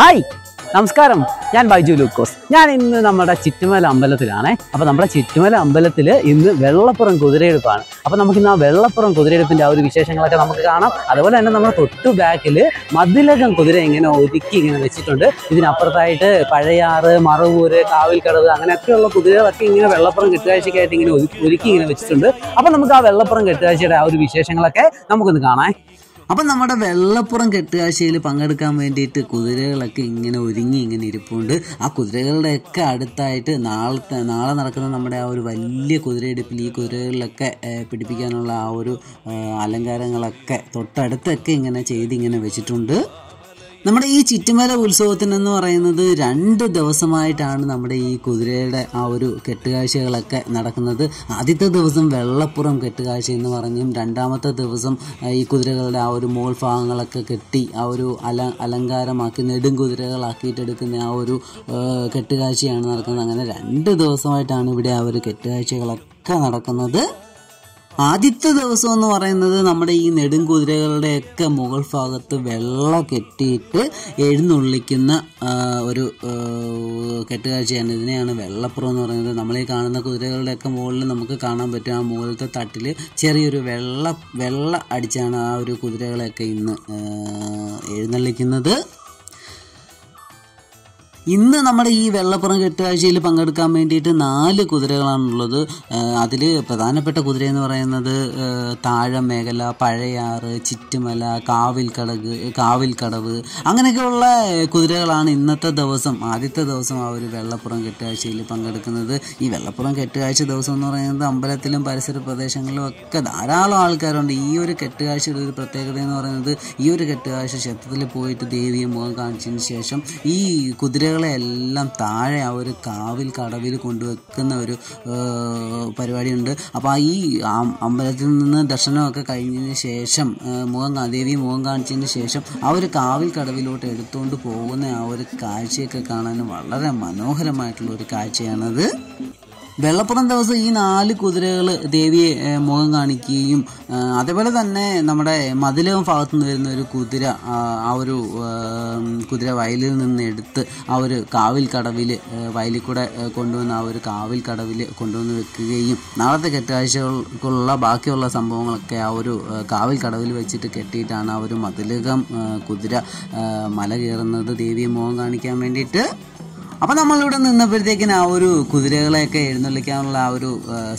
Hi നമസ്കാരം. ഞാൻ ബൈജു ലൂക്കോസ്. ഞാൻ ഇന്ന് നമ്മുടെ ചിറ്റുമല അമ്പലത്തിലാണേ. അപ്പോൾ നമ്മുടെ ചിറ്റുമല അമ്പലത്തിൽ ഇന്ന് വെള്ളപ്പുറം കുതിരയെടുപ്പാണ്. അപ്പോൾ നമുക്ക് ഇന്ന് ആ വെള്ളപ്പുറം കുതിരയെടുപ്പിന്റെ ആ ഒരു വിശേഷങ്ങളൊക്കെ നമുക്ക് കാണാം. അതുപോലെ തന്നെ നമ്മുടെ തൊട്ടു ബാക്കിൽ മതിലകം കുതിര ഇങ്ങനെ ഒതുക്കി ഇങ്ങനെ വെച്ചിട്ടുണ്ട്. ഇതിനപ്പുറത്തായിട്ട് പഴയാറ് മറവൂര് കാവിൽക്കടവ് അങ്ങനെയൊക്കെയുള്ള കുതിരകളൊക്കെ ഇങ്ങനെ വെള്ളപ്പുറം കെട്ടുകാഴ്ചയ്ക്കായിട്ട് ഇങ്ങനെ ഒരുക്കി ഇങ്ങനെ വെച്ചിട്ടുണ്ട്. അപ്പോൾ നമുക്ക് ആ വെള്ളപ്പുറം കെട്ടുകാഴ്ചയുടെ ആ ഒരു വിശേഷങ്ങളൊക്കെ നമുക്കൊന്ന് കാണാം. അപ്പം നമ്മുടെ വെള്ളപ്പുറം കെട്ടുകാഴ്ചയിൽ പങ്കെടുക്കാൻ വേണ്ടിയിട്ട് കുതിരകളൊക്കെ ഇങ്ങനെ ഒരുങ്ങി ഇങ്ങനെ ഇരിപ്പുണ്ട്. ആ കുതിരകളുടെയൊക്കെ അടുത്തായിട്ട് നാളത്തെ നാളെ നടക്കുന്ന നമ്മുടെ ആ ഒരു വലിയ കുതിരയെടുപ്പിൽ ഈ കുതിരകളിലൊക്കെ പിടിപ്പിക്കാനുള്ള ആ ഒരു അലങ്കാരങ്ങളൊക്കെ തൊട്ടടുത്തൊക്കെ ഇങ്ങനെ ചെയ്ത് ഇങ്ങനെ വെച്ചിട്ടുണ്ട്. നമ്മുടെ ഈ ചിറ്റുമല ഉത്സവത്തിനെന്ന് പറയുന്നത് രണ്ട് ദിവസമായിട്ടാണ് നമ്മുടെ ഈ കുതിരയുടെ ആ ഒരു കെട്ടുകാഴ്ചകളൊക്കെ നടക്കുന്നത്. ആദ്യത്തെ ദിവസം വെള്ളപ്പുറം കെട്ടുകാഴ്ച എന്ന് പറഞ്ഞും രണ്ടാമത്തെ ദിവസം ഈ കുതിരകളുടെ ആ ഒരു മോൾ ഭാഗങ്ങളൊക്കെ കെട്ടി ആ ഒരു അല അലങ്കാരമാക്കി നെടും കുതിരകളാക്കിയിട്ടെടുക്കുന്ന ആ ഒരു കെട്ടുകാഴ്ചയാണ് നടക്കുന്നത്. അങ്ങനെ രണ്ട് ദിവസമായിട്ടാണ് ഇവിടെ ആ ഒരു കെട്ടുകാഴ്ചകളൊക്കെ നടക്കുന്നത്. ആദ്യത്തെ ദിവസം എന്ന് പറയുന്നത് നമ്മുടെ ഈ നെടുംകുതിരകളുടെയൊക്കെ മുകൾ ഭാഗത്ത് വെള്ള കെട്ടിയിട്ട് എഴുന്നള്ളിക്കുന്ന ഒരു കെട്ടുകാഴ്ചയാണ് ഇതിനെയാണ് വെള്ളപ്പുറം എന്ന് പറയുന്നത്. നമ്മൾ ഈ കാണുന്ന കുതിരകളുടെയൊക്കെ മുകളിൽ നമുക്ക് കാണാൻ പറ്റും. ആ മുകളിലത്തെ തട്ടിൽ ചെറിയൊരു വെള്ള വെള്ള അടിച്ചാണ് ആ ഒരു കുതിരകളെയൊക്കെ ഇന്ന് എഴുന്നള്ളിക്കുന്നത്. ഇന്ന് നമ്മുടെ ഈ വെള്ളപ്പുറം കെട്ടുകാഴ്ചയിൽ പങ്കെടുക്കാൻ വേണ്ടിയിട്ട് നാല് കുതിരകളാണുള്ളത്. അതിൽ പ്രധാനപ്പെട്ട കുതിര എന്ന് പറയുന്നത് ഏഹ്, താഴം മേഖല പഴയാറ് ചിറ്റുമല കാവിൽ കടവ് അങ്ങനെയൊക്കെയുള്ള കുതിരകളാണ് ഇന്നത്തെ ദിവസം ആദ്യത്തെ ദിവസം ആ ഒരു വെള്ളപ്പുറം കെട്ടുകാഴ്ചയിൽ പങ്കെടുക്കുന്നത്. ഈ വെള്ളപ്പുറം കെട്ടുകാഴ്ച ദിവസം എന്ന് പറയുന്നത് അമ്പലത്തിലും പരിസര പ്രദേശങ്ങളിലും ഒക്കെ ധാരാളം ആൾക്കാരുണ്ട്. ഈ ഒരു കെട്ടുകാഴ്ചയുടെ ഒരു പ്രത്യേകത എന്ന് പറയുന്നത് ഈ ഒരു കെട്ടുകാഴ്ച ക്ഷേത്രത്തിൽ പോയിട്ട് ദേവിയെ മുഖം കാണിച്ചതിന് ശേഷം ഈ കുതിരകളെ എല്ലാം താഴെ ആ ഒരു കാവിൽ കടവിൽ കൊണ്ടുവെക്കുന്ന ഒരു പരിപാടിയുണ്ട്. അപ്പോൾ ആ ഈ അമ്പലത്തിൽ നിന്ന് ദർശനമൊക്കെ കഴിഞ്ഞതിന് ശേഷം മുഖം ദേവി മുഖം കാണിച്ചതിന് ശേഷം ആ ഒരു കാവിൽ കടവിലോട്ട് എടുത്തുകൊണ്ട് പോകുന്ന ആ ഒരു കാഴ്ചയൊക്കെ കാണാൻ വളരെ മനോഹരമായിട്ടുള്ള ഒരു കാഴ്ചയാണത്. വെള്ളപ്പുറം ദിവസം ഈ നാല് കുതിരകൾ ദേവിയെ മുഖം കാണിക്കുകയും അതേപോലെ തന്നെ നമ്മുടെ മതിലകം ഭാഗത്തു നിന്ന് വരുന്ന ഒരു കുതിര ആ ഒരു കുതിര വയലിൽ നിന്ന് എടുത്ത് ആ ഒരു കാവിൽ കടവിൽ വയലിൽ കൂടെ കൊണ്ടുവന്ന് ആ ഒരു കാവിൽ കടവിൽ കൊണ്ടുവന്ന് വെക്കുകയും നാളത്തെ കെട്ടാഴ്ചകൾക്കുള്ള ബാക്കിയുള്ള സംഭവങ്ങളൊക്കെ ആ ഒരു കാവിൽ കടവിൽ വെച്ചിട്ട് കെട്ടിയിട്ടാണ് ആ ഒരു മതിലകം കുതിര മല കയറുന്നത് ദേവിയെ മുഖം കാണിക്കാൻ വേണ്ടിയിട്ട്. അപ്പൊ നമ്മളിവിടെ നിന്നപ്പോഴത്തേക്കിന് ആ ഒരു കുതിരകളെയൊക്കെ എഴുന്നള്ളിക്കാനുള്ള ആ ഒരു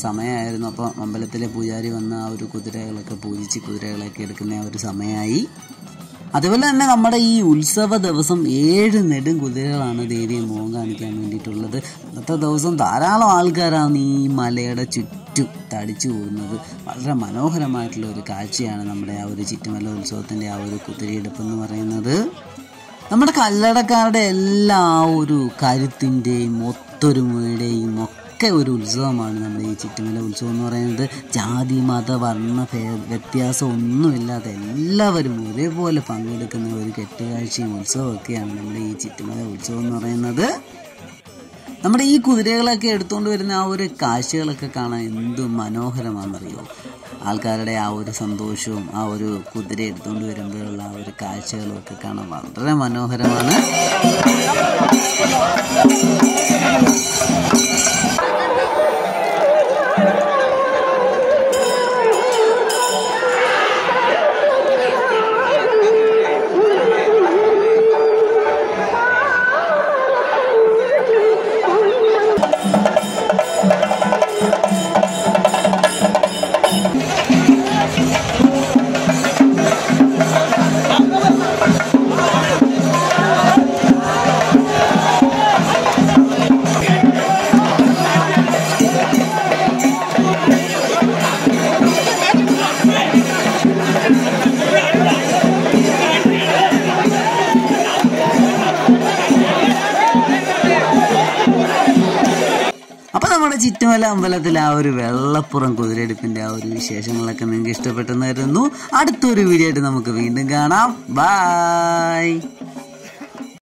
സമയമായിരുന്നു. അപ്പോൾ അമ്പലത്തിലെ പൂജാരി വന്ന് ആ ഒരു കുതിരകളൊക്കെ പൂജിച്ച് കുതിരകളൊക്കെ എടുക്കുന്ന ആ ഒരു സമയമായി. അതുപോലെ തന്നെ നമ്മുടെ ഈ ഉത്സവ ദിവസം ഏഴ് നെടും കുതിരകളാണ് ദേവിയെ മുഖം കാണിക്കാൻ വേണ്ടിയിട്ടുള്ളത്. അന്നത്തെ ദിവസം ധാരാളം ആൾക്കാരാണ് ഈ മലയുടെ ചുറ്റും തടിച്ചു കൂടുന്നത് വളരെ മനോഹരമായിട്ടുള്ള ഒരു കാഴ്ചയാണ് നമ്മുടെ ആ ഒരു ചുറ്റുമല ഉത്സവത്തിന്റെ ആ ഒരു കുതിരയെടുപ്പ് എന്ന് പറയുന്നത്. നമ്മുടെ കല്ലടക്കാരുടെ എല്ലാ ഒരു കരുത്തിന്റെയും ഒത്തൊരുമയുടെയും ഒക്കെ ഒരു ഉത്സവമാണ് നമ്മുടെ ഈ ചിറ്റുമല ഉത്സവം എന്ന് പറയുന്നത്. ജാതി മത വർണ വ്യത്യാസം ഒന്നുമില്ലാതെ എല്ലാവരും ഒരേപോലെ പങ്കെടുക്കുന്ന ഒരു കെട്ടുകാഴ്ചയും ഉത്സവമൊക്കെയാണ് നമ്മുടെ ഈ ചിറ്റുമല ഉത്സവം എന്ന് പറയുന്നത്. നമ്മുടെ ഈ കുതിരകളൊക്കെ എടുത്തുകൊണ്ട് വരുന്ന ആ ഒരു കാഴ്ചകളൊക്കെ കാണാൻ എന്ത് മനോഹരമാണെന്നറിയോ? ആൾക്കാരുടെ ആ ഒരു സന്തോഷവും ആ ഒരു കുതിര എടുത്തുകൊണ്ട് വരുമ്പോഴുള്ള ആ ഒരു കാഴ്ചകളും ഒക്കെ കാണാൻ വളരെ മനോഹരമാണ്. നമ്മുടെ ചുറ്റുമല അമ്പലത്തിൽ ആ ഒരു വെള്ളപ്പുറം കുതിരയെടുപ്പിന്റെ ആ ഒരു വിശേഷങ്ങളൊക്കെ നിങ്ങൾക്ക് ഇഷ്ടപ്പെട്ടെന്ന് കരുതുന്നു. അടുത്തൊരു വീഡിയോ ആയിട്ട് നമുക്ക് വീണ്ടും കാണാം. ബൈ